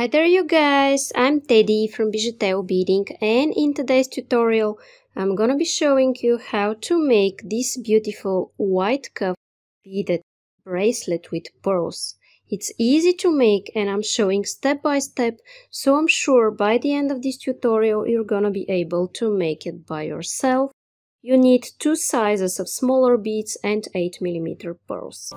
Hi there you guys, I'm Teddy from Bijuteo Beading and in today's tutorial I'm gonna be showing you how to make this beautiful wide cuff beaded bracelet with pearls. It's easy to make and I'm showing step by step so I'm sure by the end of this tutorial you're gonna be able to make it by yourself. You need two sizes of smaller beads and 8mm pearls.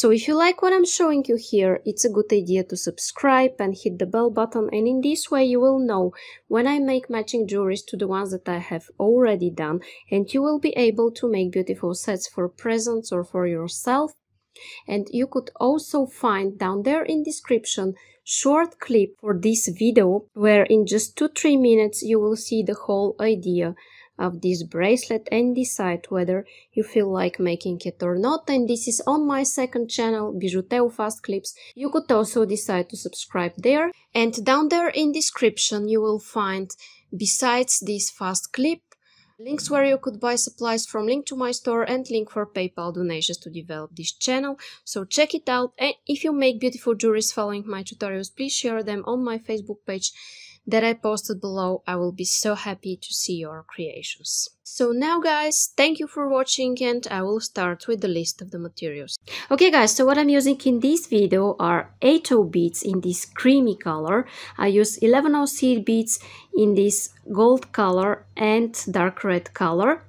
So if you like what I'm showing you here, it's a good idea to subscribe and hit the bell button and in this way you will know when I make matching jewelries to the ones that I have already done and you will be able to make beautiful sets for presents or for yourself. And you could also find down there in description short clip for this video where in just 2-3 minutes you will see the whole idea of this bracelet and decide whether you feel like making it or not and this is on my second channel Bijuteo Fast Clips. You could also decide to subscribe there and down there in description you will find besides this fast clip links where you could buy supplies from link to my store and link for PayPal donations to develop this channel. So check it out and if you make beautiful jewelries following my tutorials please share them on my Facebook page that I posted below. I will be so happy to see your creations. So now guys, thank you for watching and I will start with the list of the materials. Okay guys, so what I'm using in this video are 8 beads in this creamy color. I use 11 seed beads in this gold color and dark red color.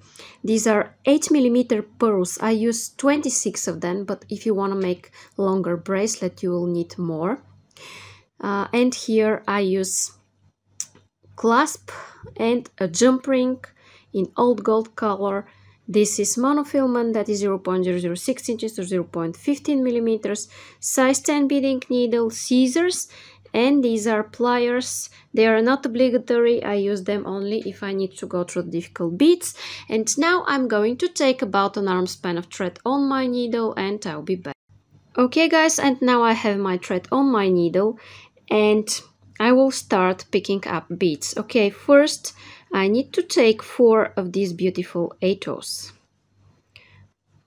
These are 8mm pearls. I use 26 of them, but if you want to make longer bracelet, you will need more. Uh, and here I use clasp and a jump ring in old gold color. This is monofilament that is 0.006 inches or 0.15 millimeters, size 10 beading needle, scissors, and these are pliers. They are not obligatory, I use them only if I need to go through difficult beads. And now I'm going to take about an arm span of thread on my needle and I'll be back. Okay guys, and now I have my thread on my needle and I will start picking up beads. Okay, first I need to take four of these beautiful 8/0s.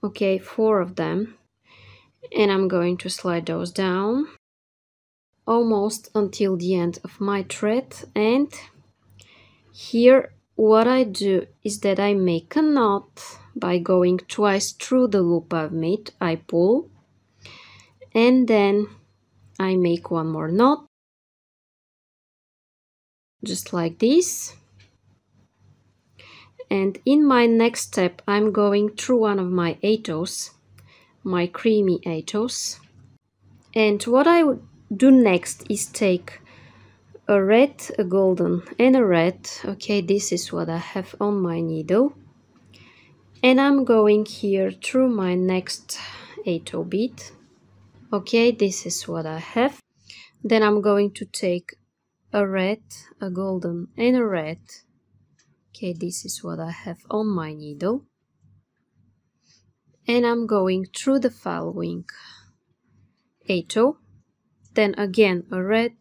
Okay, four of them. And I'm going to slide those down almost until the end of my thread. And here what I do is that I make a knot by going twice through the loop I've made. I pull and then I make one more knot just like this. And in my next step I'm going through one of my 8/0s my creamy 8/0s and what I would do next is take a red, a golden and a red. Okay this is what I have on my needle. And I'm going here through my next 8/0 bead okay this is what I have. Then I'm going to take a red, a golden and a red. Okay, this is what I have on my needle. And I'm going through the following 8/0, then again a red,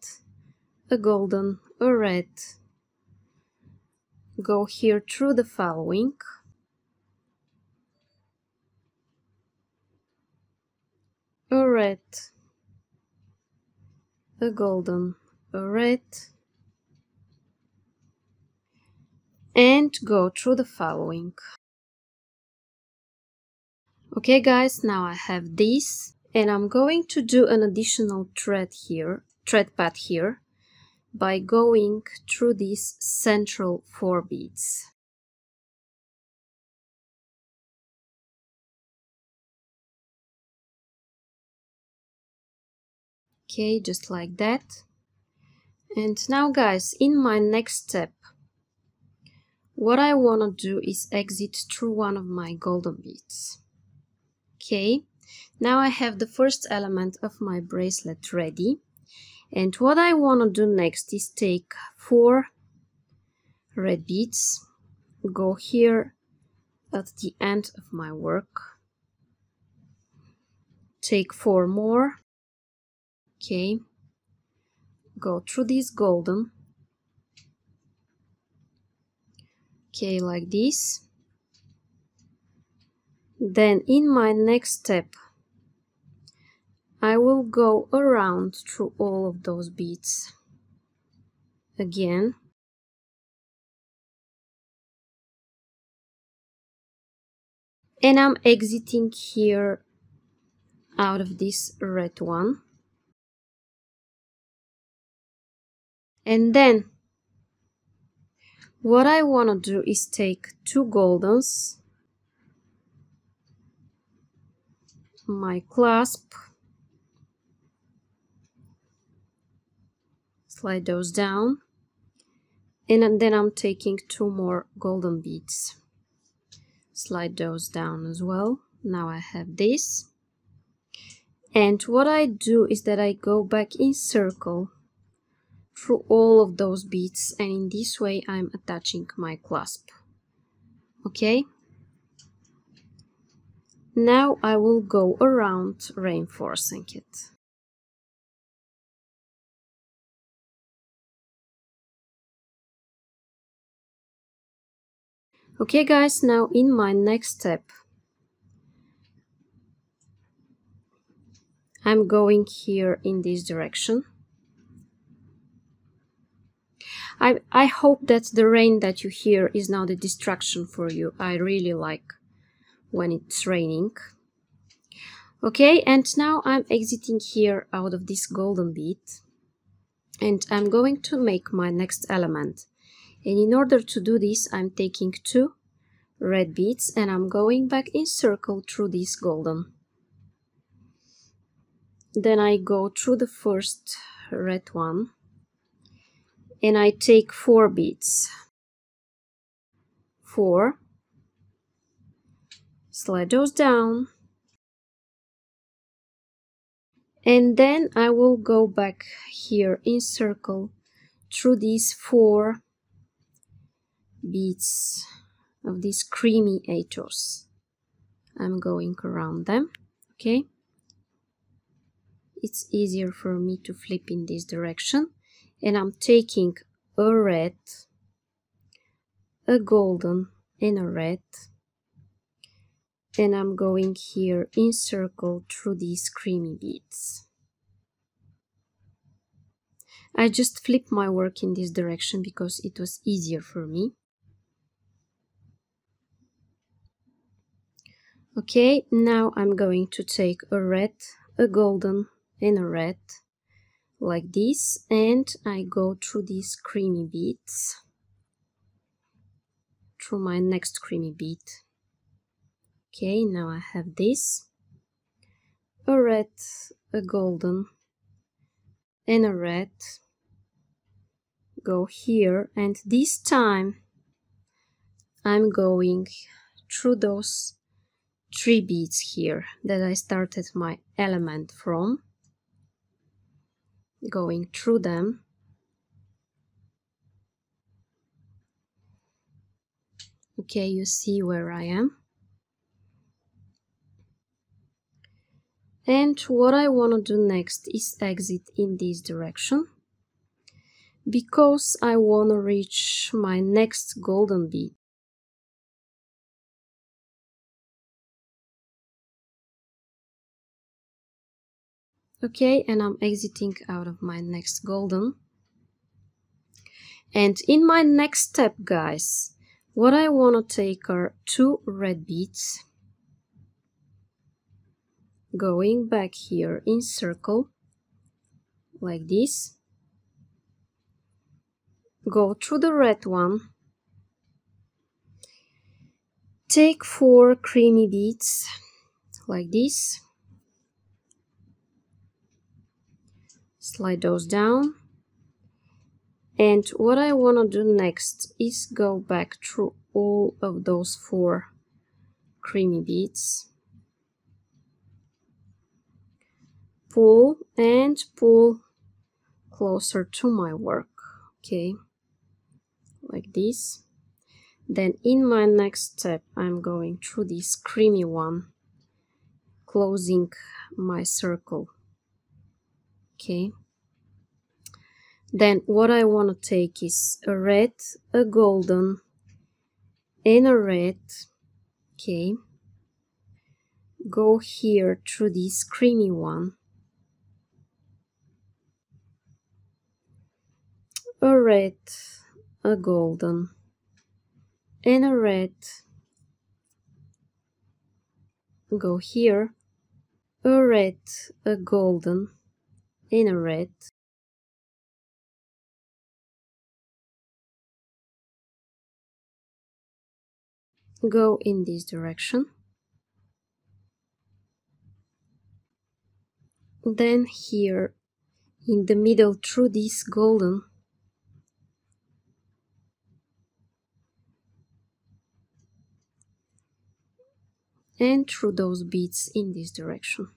a golden, a red, go here through the following, a red, a golden, red and go through the following. Okay guys, now I have this and I'm going to do an additional thread here, thread path here by going through these central four beads. Okay, just like that. And now guys, in my next step, what I want to do is exit through one of my golden beads. Okay, now I have the first element of my bracelet ready. And what I want to do next is take four red beads, go here at the end of my work, take four more, okay, go through this golden. Okay like this. Then in my next step I will go around through all of those beads again. And I'm exiting here out of this red one and then what I want to do is take two goldens my clasp slide those down and then I'm taking two more golden beads. Slide those down as well. Now I have this. And what I do is that I go back in circle through all of those beads and in this way I'm attaching my clasp. Okay? Now I will go around reinforcing it. Okay guys now in my next step I'm going here in this direction I, I hope that the rain that you hear is not a distraction for you. I really like when it's raining. Okay and now I'm exiting here out of this golden bead and I'm going to make my next element. And in order to do this I'm taking two red beads and I'm going back in circle through this golden. Then I go through the first red one and I take four beads four slide those down and then I will go back here in circle through these four beads of this creamy ethos. I'm going around them, okay? It's easier for me to flip in this direction. And I'm taking a red, a golden, and a red. And I'm going here in circle through these creamy beads. I just flip my work in this direction because it was easier for me. Okay, now I'm going to take a red, a golden and a red like this and I go through these creamy beads through my next creamy bead. Okay, now I have this, a red, a golden and a red go here and this time I'm going through those three beads here that I started my element from going through them. Okay you see where I am. And what I want to do next is exit in this direction because I want to reach my next golden bead okay and I'm exiting out of my next golden. And in my next step guys what I want to take are two red beads going back here in circle like this. Go through the red one. Take four creamy beads like this slide those down. And what I want to do next is go back through all of those four creamy beads. Pull and pull closer to my work okay? Like this. Then in my next step I'm going through this creamy one closing my circle okay. Then what I want to take is a red a golden and a red. Okay. Go here through this creamy one. A red a golden and a red. Go here. A red a golden a red. Go in this direction. Then here in the middle through this golden and through those beads in this direction.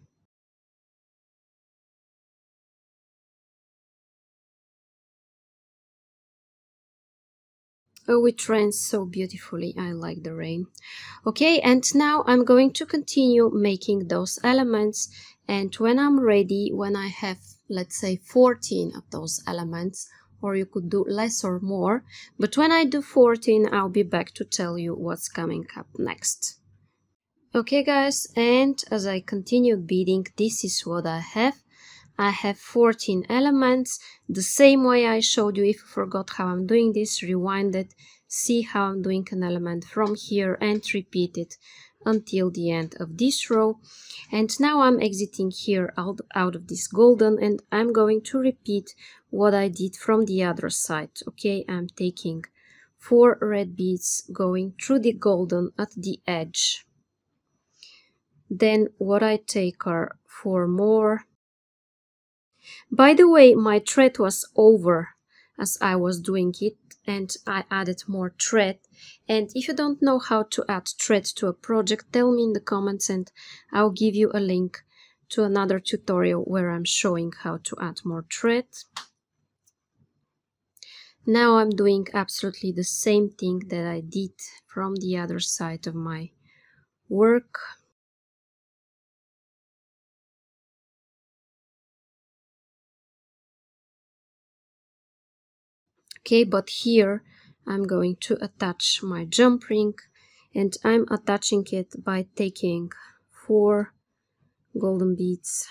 Oh, it rains so beautifully. I like the rain. Okay, and now I'm going to continue making those elements. And when I'm ready, when I have, let's say, 14 of those elements, or you could do less or more, but when I do 14, I'll be back to tell you what's coming up next. Okay guys, and as I continue beading, this is what I have. I have 14 elements, the same way I showed you. If you forgot how I'm doing this, rewind it, see how I'm doing an element from here and repeat it until the end of this row. And now I'm exiting here out, out of this golden and I'm going to repeat what I did from the other side. Okay, I'm taking four red beads going through the golden at the edge then what I take are four more. By the way, my thread was over as I was doing it and I added more thread. And if you don't know how to add thread to a project, tell me in the comments and I'll give you a link to another tutorial where I'm showing how to add more thread. Now I'm doing absolutely the same thing that I did from the other side of my work. Okay but here I'm going to attach my jump ring and I'm attaching it by taking four golden beads.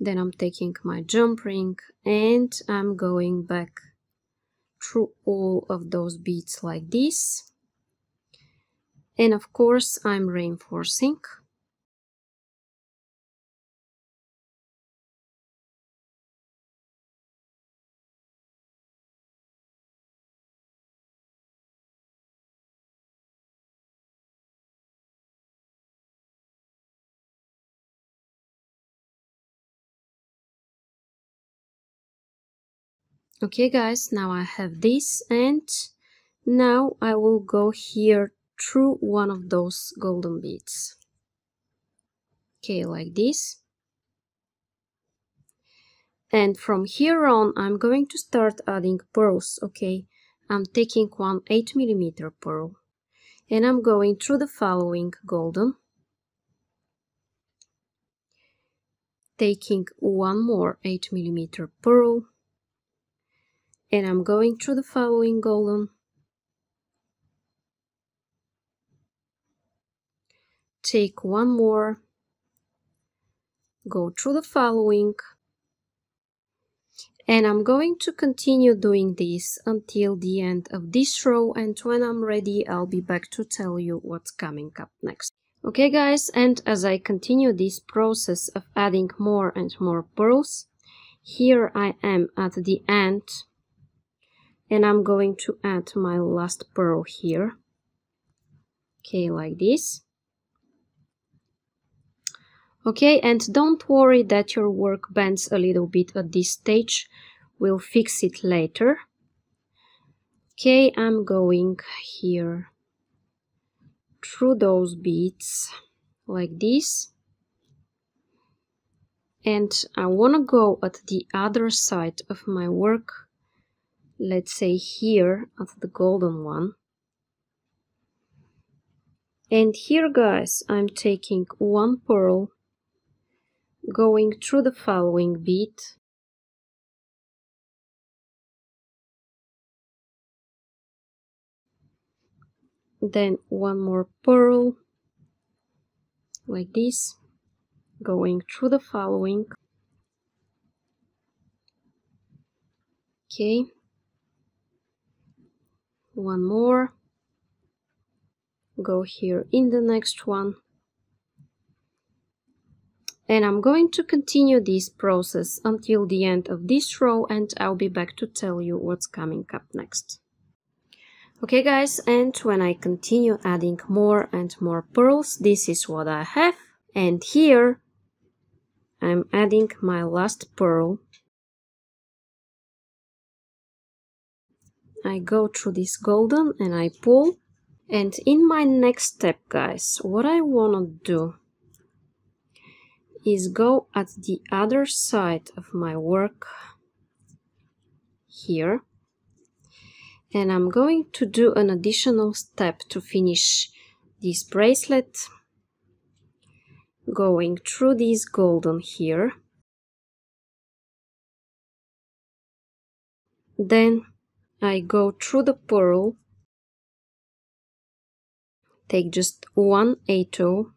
Then I'm taking my jump ring and I'm going back through all of those beads like this. And of course I'm reinforcing okay guys now I have this and now I will go here through one of those golden beads. Okay like this. And from here on I'm going to start adding pearls okay? I'm taking one 8 millimeter pearl and I'm going through the following golden. Taking one more 8 millimeter pearl and I'm going through the following golden take one more. Go through the following. And I'm going to continue doing this until the end of this row. And when I'm ready I'll be back to tell you what's coming up next. Okay guys. And as I continue this process of adding more and more pearls here I am at the end and I'm going to add my last pearl here. Okay like this. Okay and don't worry that your work bends a little bit at this stage. We'll fix it later. Okay I'm going here through those beads like this. And I want to go at the other side of my work let's say here at the golden one. And here guys I'm taking one pearl going through the following bead. Then one more pearl like this going through the following. Okay one more go here in the next one and I'm going to continue this process until the end of this row and I'll be back to tell you what's coming up next. Okay guys, and when I continue adding more and more pearls, this is what I have. And here I'm adding my last pearl. I go through this golden and I pull. And in my next step, guys, what I want to do is go at the other side of my work here and I'm going to do an additional step to finish this bracelet going through this golden here then I go through the pearl take just one A2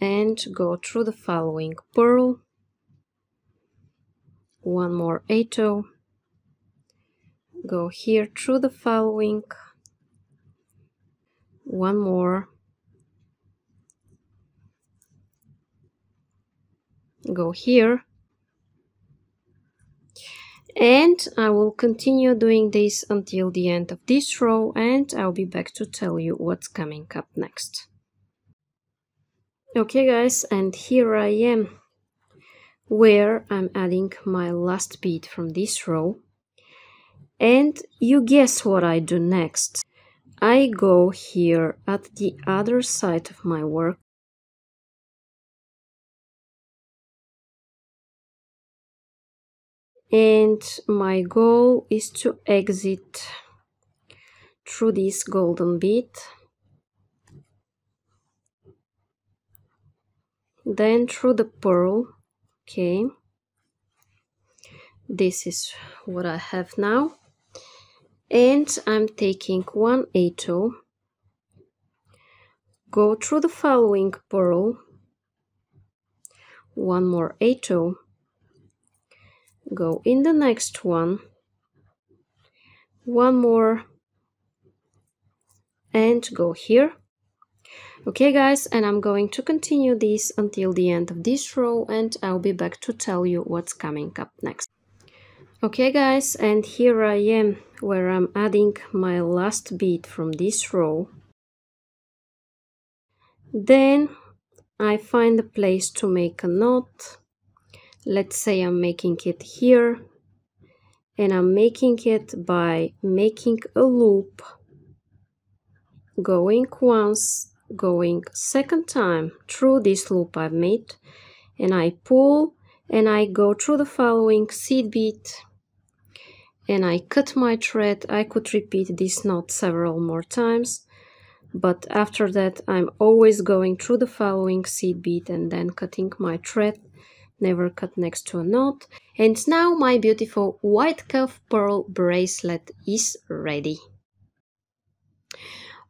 and go through the following pearl one more A2, go here through the following. One more. Go here and I will continue doing this until the end of this row and I'll be back to tell you what's coming up next. Okay guys, and here I am where I'm adding my last bead from this row. And you guess what I do next. I go here at the other side of my work and my goal is to exit through this golden bead then through the pearl okay. This is what I have now. And I'm taking one 8/0 go through the following pearl. One more 8/0 go in the next one one more and go here Okay guys, and I'm going to continue this until the end of this row and I'll be back to tell you what's coming up next. Okay guys, and here I am where I'm adding my last bead from this row. Then I find a place to make a knot. Let's say I'm making it here and I'm making it by making a loop going once going second time through this loop I've made and I pull and I go through the following seed bead and I cut my thread. I could repeat this knot several more times but after that I'm always going through the following seed bead and then cutting my thread never cut next to a knot and now my beautiful wide cuff pearl bracelet is ready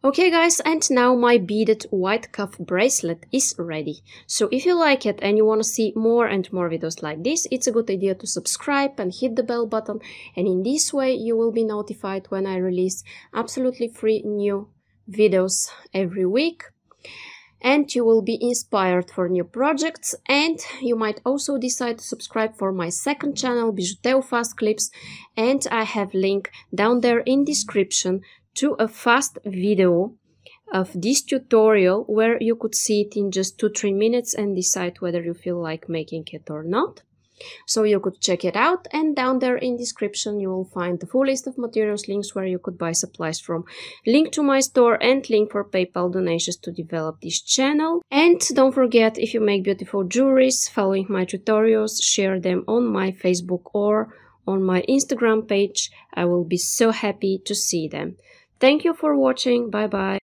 Okay guys, and now my beaded wide cuff bracelet is ready. So if you like it and you want to see more and more videos like this, it's a good idea to subscribe and hit the bell button. And in this way, you will be notified when I release absolutely free new videos every week. And you will be inspired for new projects. And you might also decide to subscribe for my second channel, Bijuteo Fast Clips. And I have link down there in description to a fast video of this tutorial where you could see it in just 2-3 minutes and decide whether you feel like making it or not. So you could check it out and down there in description you will find the full list of materials links where you could buy supplies from, link to my store and link for PayPal donations to develop this channel. And don't forget if you make beautiful jewelries following my tutorials, share them on my Facebook or on my Instagram page. I will be so happy to see them. Thank you for watching. Bye bye.